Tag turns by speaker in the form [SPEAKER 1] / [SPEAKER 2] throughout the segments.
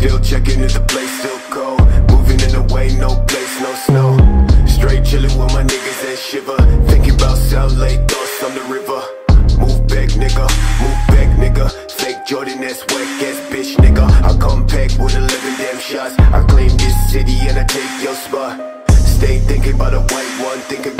[SPEAKER 1] Still checking if the place still cold. Moving in the way, no place, no snow. Straight chilling with my niggas and shiver. Thinking about South Lake, thoughts on the river. Move back, nigga. Move back, nigga. Fake Jordan, that's whack ass bitch, nigga. I come back with 11 damn shots. I claim this city and I take your spot. Stay thinking about a white one, thinking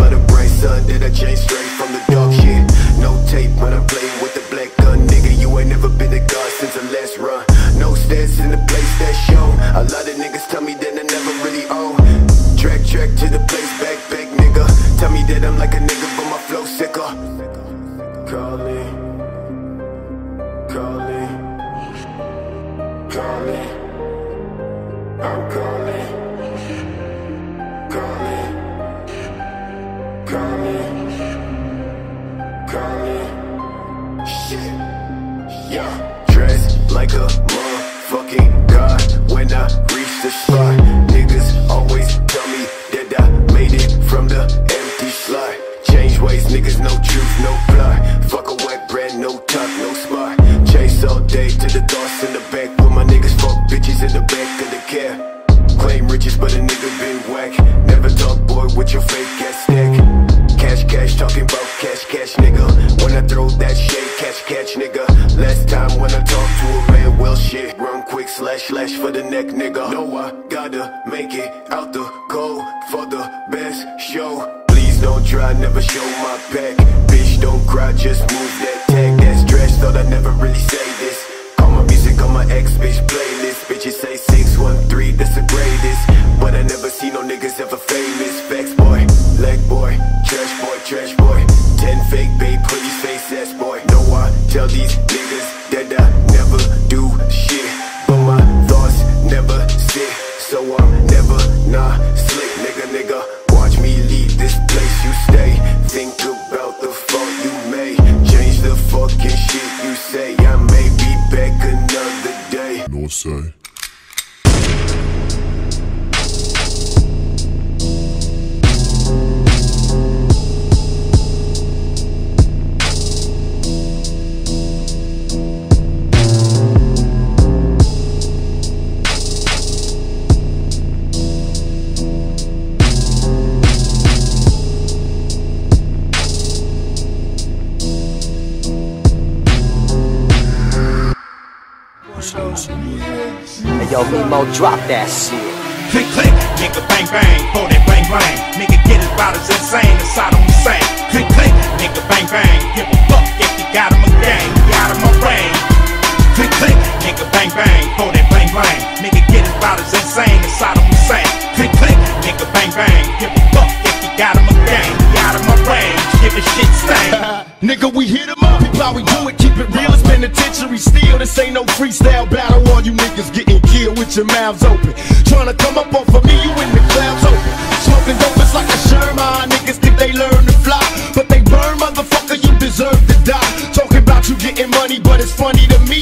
[SPEAKER 1] tell me that I never really own. Track, track to the place, back, back, nigga. Tell me that I'm like a nigga, but my flow sicker. Call me, call me, call me. I'm calling, call me, call me. Shit, yeah. Dressed like a motherfucking god when I the spot. Niggas always tell me that I made it from the empty slot. Change ways, niggas, no truth, no fly Fuck a wet brand, no talk, no smart Chase all day to the thoughts in the back. With my niggas fuck bitches in the back of the cab. Claim riches, but a nigga been whack. Never talk, boy, with your fake ass stack. Cash, cash, talking about cash, cash, nigga. When I throw that shade, catch, catch, nigga. Last time when I talked slash for the neck, nigga. No, I gotta make it out the cold for the best show. Please don't try, never show my back. Bitch, don't cry, just move that tag. That's trash, thought I never really say this. All my music on my ex bitch playlist. Bitches say 613, that's the greatest. But I never see no niggas ever famous. Facts boy, leg boy, trash boy, trash boy. Ten fake babe, police face ass boy. No, I tell these say.
[SPEAKER 2] Hey yo, Mimo, drop that shit.
[SPEAKER 3] Click, click, nigga, bang, bang, pull that bang, bang. Nigga, get his about as insane as Saddam Hussein. Click, click, nigga, bang, bang. Give a
[SPEAKER 4] This ain't no freestyle battle. All you niggas getting killed with your mouths open. Tryna come up off of me, you in the clouds open. Smoking dope, it's like a Sherman. Niggas think they learn to fly, but they burn, motherfucker. You deserve to die. Talking about you getting money, but it's funny to me.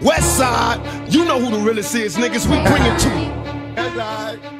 [SPEAKER 4] West side, you know who the realest is, niggas. We bring it to you.